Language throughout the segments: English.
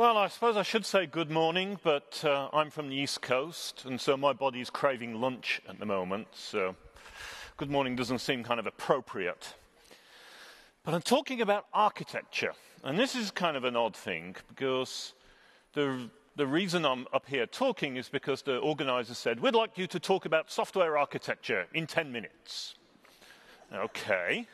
Well, I suppose I should say good morning, but uh, I'm from the East Coast, and so my body's craving lunch at the moment, so good morning doesn't seem kind of appropriate. But I'm talking about architecture, and this is kind of an odd thing because the, the reason I'm up here talking is because the organizer said, We'd like you to talk about software architecture in 10 minutes. Okay.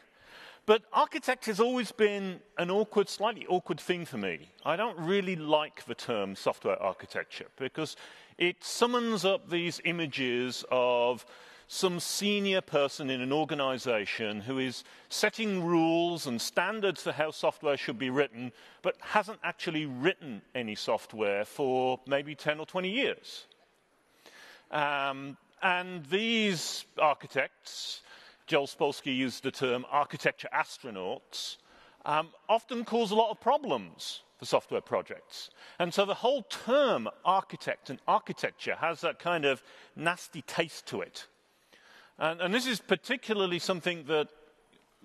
But architect has always been an awkward, slightly awkward thing for me. I don't really like the term software architecture because it summons up these images of some senior person in an organization who is setting rules and standards for how software should be written, but hasn't actually written any software for maybe 10 or 20 years. Um, and these architects Joel Spolsky used the term architecture astronauts, um, often cause a lot of problems for software projects. And so the whole term architect and architecture has that kind of nasty taste to it. And, and this is particularly something that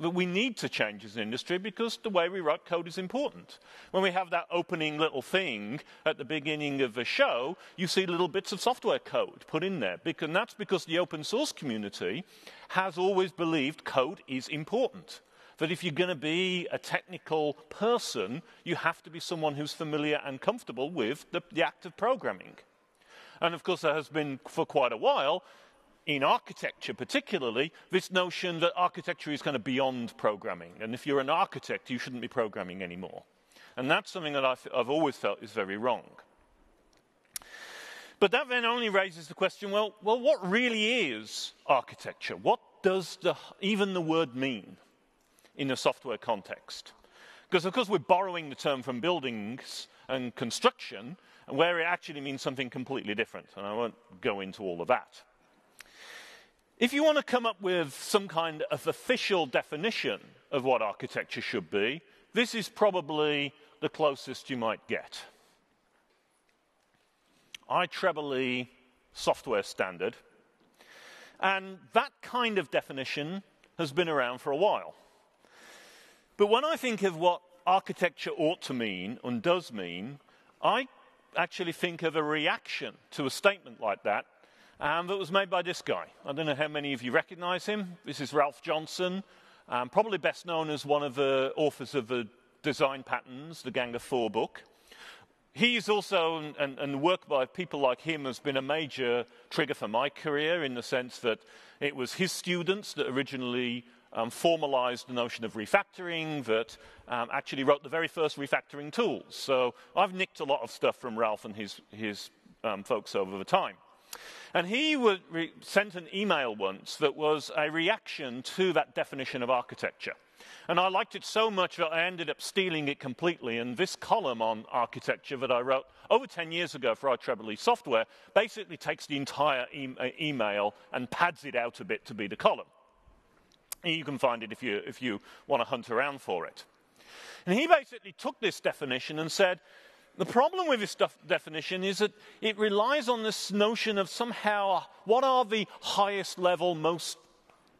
that we need to change as an industry because the way we write code is important. When we have that opening little thing at the beginning of a show, you see little bits of software code put in there. And that's because the open source community has always believed code is important. That if you're going to be a technical person, you have to be someone who's familiar and comfortable with the, the act of programming. And of course, there has been for quite a while in architecture particularly, this notion that architecture is kind of beyond programming. And if you're an architect, you shouldn't be programming anymore. And that's something that I've, I've always felt is very wrong. But that then only raises the question well, well, what really is architecture? What does the, even the word mean in a software context? Because, of course, we're borrowing the term from buildings and construction, where it actually means something completely different. And I won't go into all of that. If you want to come up with some kind of official definition of what architecture should be, this is probably the closest you might get. IEEE software standard. And that kind of definition has been around for a while. But when I think of what architecture ought to mean and does mean, I actually think of a reaction to a statement like that um, that was made by this guy. I don't know how many of you recognize him. This is Ralph Johnson, um, probably best known as one of the authors of the Design Patterns, the Gang of Four book. He's also, and, and work by people like him has been a major trigger for my career in the sense that it was his students that originally um, formalized the notion of refactoring, that um, actually wrote the very first refactoring tools. So I've nicked a lot of stuff from Ralph and his, his um, folks over the time. And he sent an email once that was a reaction to that definition of architecture. And I liked it so much that I ended up stealing it completely. And this column on architecture that I wrote over 10 years ago for IEEE software basically takes the entire e- uh, email and pads it out a bit to be the column. You can find it if you, if you want to hunt around for it. And he basically took this definition and said, the problem with this definition is that it relies on this notion of somehow what are the highest level, most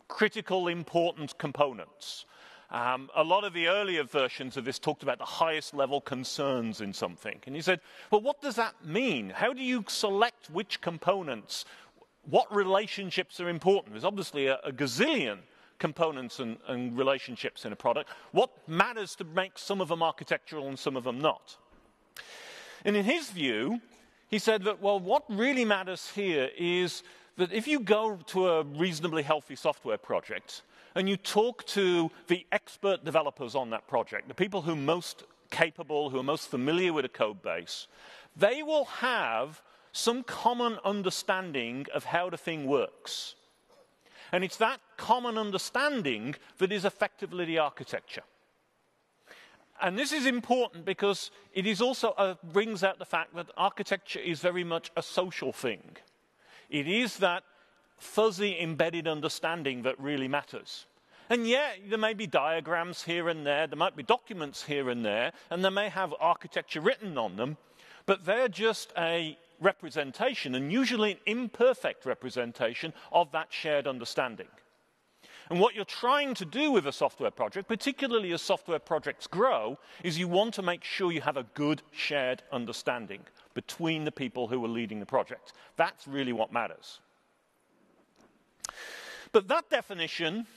critical, important components. Um, a lot of the earlier versions of this talked about the highest level concerns in something. And he said, well, what does that mean? How do you select which components? What relationships are important? There's obviously a, a gazillion components and, and relationships in a product. What matters to make some of them architectural and some of them not? And in his view, he said that, well, what really matters here is that if you go to a reasonably healthy software project and you talk to the expert developers on that project, the people who are most capable, who are most familiar with a code base, they will have some common understanding of how the thing works. And it's that common understanding that is effectively the architecture. And this is important because it is also uh, brings out the fact that architecture is very much a social thing. It is that fuzzy embedded understanding that really matters. And yet, there may be diagrams here and there, there might be documents here and there, and they may have architecture written on them, but they're just a representation, and usually an imperfect representation of that shared understanding. And what you're trying to do with a software project, particularly as software projects grow, is you want to make sure you have a good shared understanding between the people who are leading the project. That's really what matters. But that definition,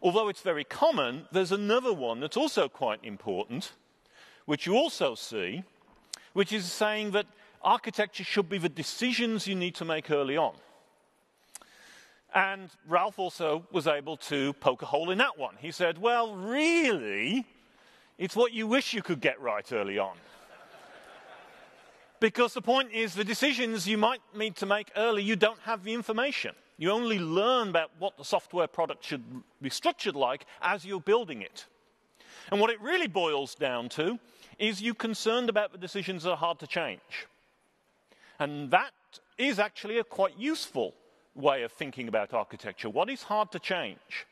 although it's very common, there's another one that's also quite important, which you also see, which is saying that architecture should be the decisions you need to make early on. And Ralph also was able to poke a hole in that one. He said, Well, really, it's what you wish you could get right early on. because the point is, the decisions you might need to make early, you don't have the information. You only learn about what the software product should be structured like as you're building it. And what it really boils down to is you concerned about the decisions that are hard to change. And that is actually a quite useful way of thinking about architecture. What is hard to change?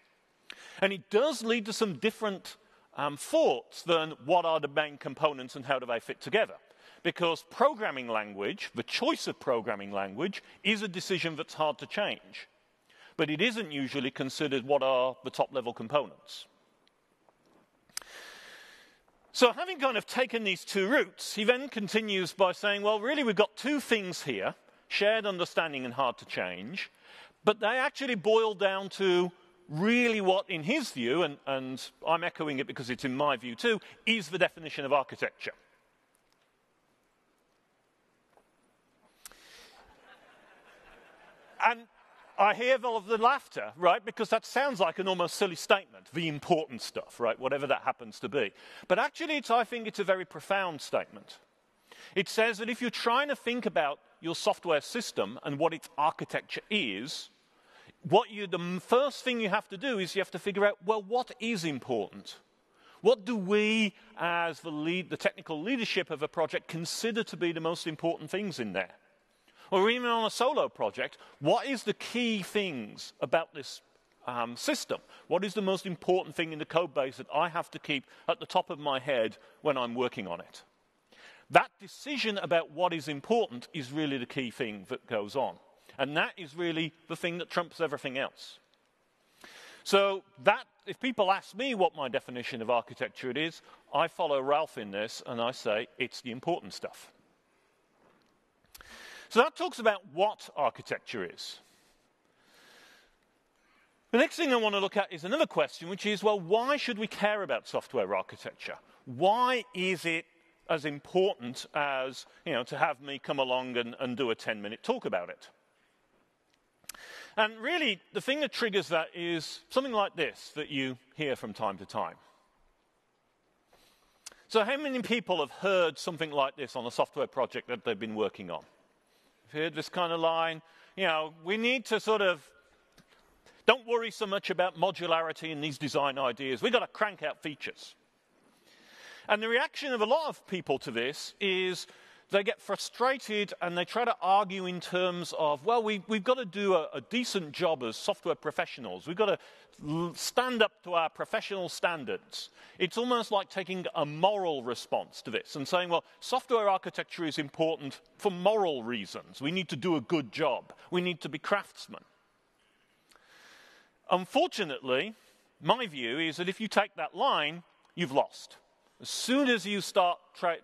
And it does lead to some different um, thoughts than what are the main components and how do they fit together. Because programming language, the choice of programming language, is a decision that's hard to change. But it isn't usually considered what are the top level components. So, having kind of taken these two routes, he then continues by saying, well, really, we've got two things here shared understanding and hard to change, but they actually boil down to really what, in his view, and, and I'm echoing it because it's in my view too, is the definition of architecture. And I hear all of the laughter, right? Because that sounds like an almost silly statement, the important stuff, right? Whatever that happens to be. But actually, I think it's a very profound statement. It says that if you're trying to think about your software system and what its architecture is, what you, the first thing you have to do is you have to figure out, well, what is important? What do we, as the, lead, the technical leadership of a project, consider to be the most important things in there? or even on a solo project, what is the key things about this um, system? What is the most important thing in the code base that I have to keep at the top of my head when I'm working on it? That decision about what is important is really the key thing that goes on. And that is really the thing that trumps everything else. So that if people ask me what my definition of architecture it is, I follow Ralph in this and I say it's the important stuff. So that talks about what architecture is. The next thing I want to look at is another question, which is well, why should we care about software architecture? Why is it as important as you know, to have me come along and, and do a 10 minute talk about it? And really, the thing that triggers that is something like this that you hear from time to time. So, how many people have heard something like this on a software project that they've been working on? heard this kind of line. You know, we need to sort of don't worry so much about modularity in these design ideas. We've got to crank out features. And the reaction of a lot of people to this is they get frustrated and they try to argue in terms of, well, we, have got to do a, a, decent job as software professionals. We've got to stand up to our professional standards. It's almost like taking a moral response to this and saying, well, software architecture is important for moral reasons. We need to do a good job. We need to be craftsmen. Unfortunately, my view is that if you take that line, you've lost. As soon as you start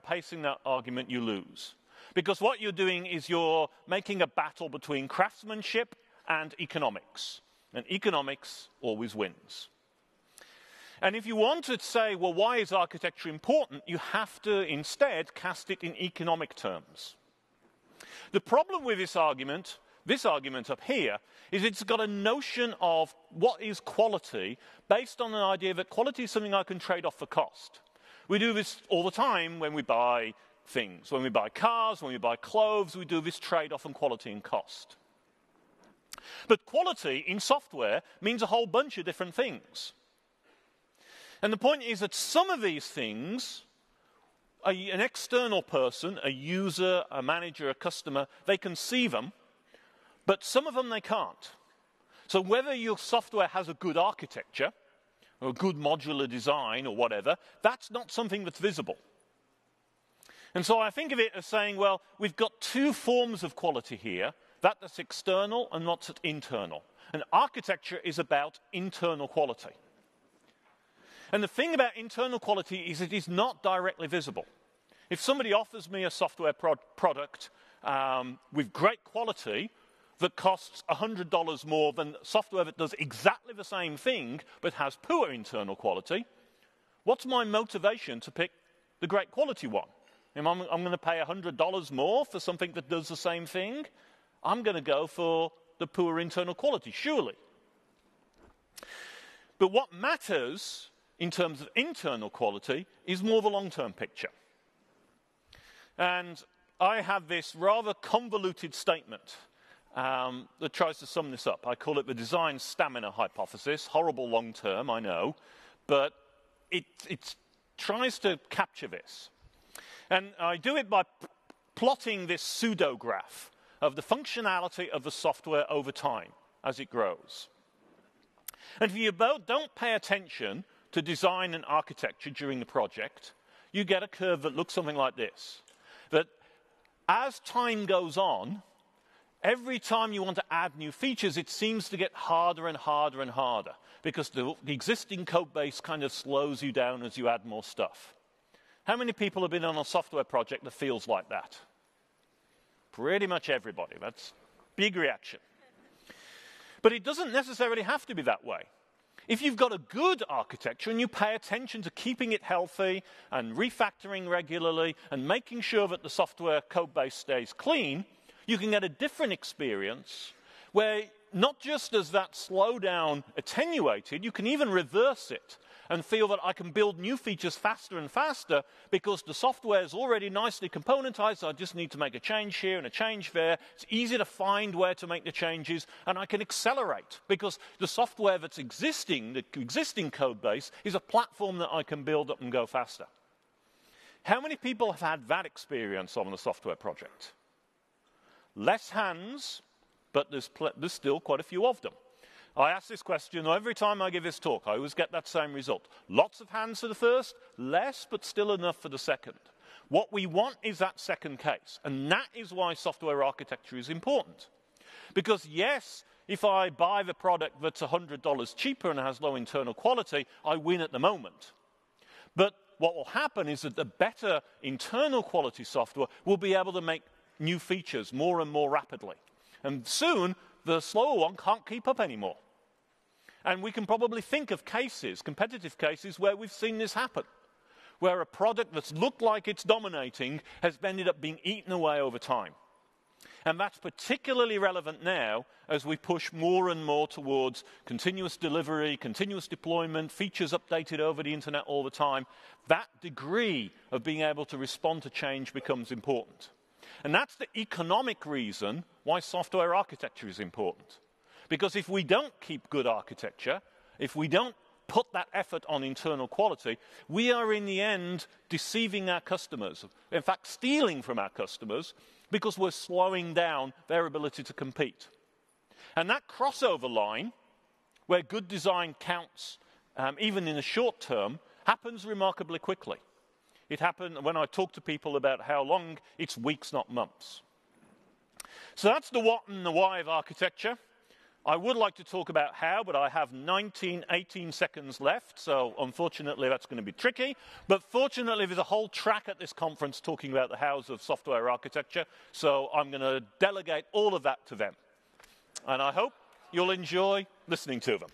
pacing that argument, you lose. Because what you're doing is you're making a battle between craftsmanship and economics. And economics always wins. And if you want to say, well, why is architecture important, you have to instead cast it in economic terms. The problem with this argument, this argument up here, is it's got a notion of what is quality based on an idea that quality is something I can trade off for cost. We do this all the time when we buy things. When we buy cars, when we buy clothes, we do this trade off on quality and cost. But quality in software means a whole bunch of different things. And the point is that some of these things, a, an external person, a user, a manager, a customer, they can see them, but some of them they can't. So whether your software has a good architecture, or a good modular design or whatever, that's not something that's visible. And so I think of it as saying, well, we've got two forms of quality here that that's external and that's internal. And architecture is about internal quality. And the thing about internal quality is it is not directly visible. If somebody offers me a software pro product um, with great quality that costs $100 more than software that does exactly the same thing but has poor internal quality, what's my motivation to pick the great quality one? I'm, I'm going to pay $100 more for something that does the same thing. I'm going to go for the poor internal quality, surely. But what matters in terms of internal quality is more the long term picture. And I have this rather convoluted statement um, that tries to sum this up. I call it the design stamina hypothesis. Horrible long term, I know, but it, tries to capture this. And I do it by plotting this pseudograph of the functionality of the software over time as it grows. And if you don't pay attention to design and architecture during the project, you get a curve that looks something like this. That as time goes on, every time you want to add new features, it seems to get harder and harder and harder because the, existing code base kind of slows you down as you add more stuff. How many people have been on a software project that feels like that? Pretty much everybody. That's big reaction. But it doesn't necessarily have to be that way. If you've got a good architecture and you pay attention to keeping it healthy and refactoring regularly and making sure that the software code base stays clean, you can get a different experience where not just does that slowdown attenuated, you can even reverse it and feel that I can build new features faster and faster because the software is already nicely componentized. So I just need to make a change here and a change there. It's easy to find where to make the changes, and I can accelerate because the software that's existing, the existing code base, is a platform that I can build up and go faster. How many people have had that experience on a software project? Less hands, but there's, there's still quite a few of them. I ask this question every time I give this talk. I always get that same result. Lots of hands for the first, less, but still enough for the second. What we want is that second case. And that is why software architecture is important. Because, yes, if I buy the product that's $100 cheaper and has low internal quality, I win at the moment. But what will happen is that the better internal quality software will be able to make new features more and more rapidly. And soon, the slower one can't keep up anymore. And we can probably think of cases, competitive cases, where we've seen this happen, where a product that's looked like it's dominating has ended up being eaten away over time. And that's particularly relevant now as we push more and more towards continuous delivery, continuous deployment, features updated over the internet all the time. That degree of being able to respond to change becomes important. And that's the economic reason why software architecture is important. Because if we don't keep good architecture, if we don't put that effort on internal quality, we are in the end deceiving our customers. In fact, stealing from our customers because we're slowing down their ability to compete. And that crossover line, where good design counts um, even in the short term, happens remarkably quickly. It happened when I talk to people about how long, it's weeks, not months. So that's the what and the why of architecture. I would like to talk about how, but I have 19, 18 seconds left, so unfortunately that's going to be tricky. But fortunately, there's a whole track at this conference talking about the hows of software architecture, so I'm going to delegate all of that to them. And I hope you'll enjoy listening to them.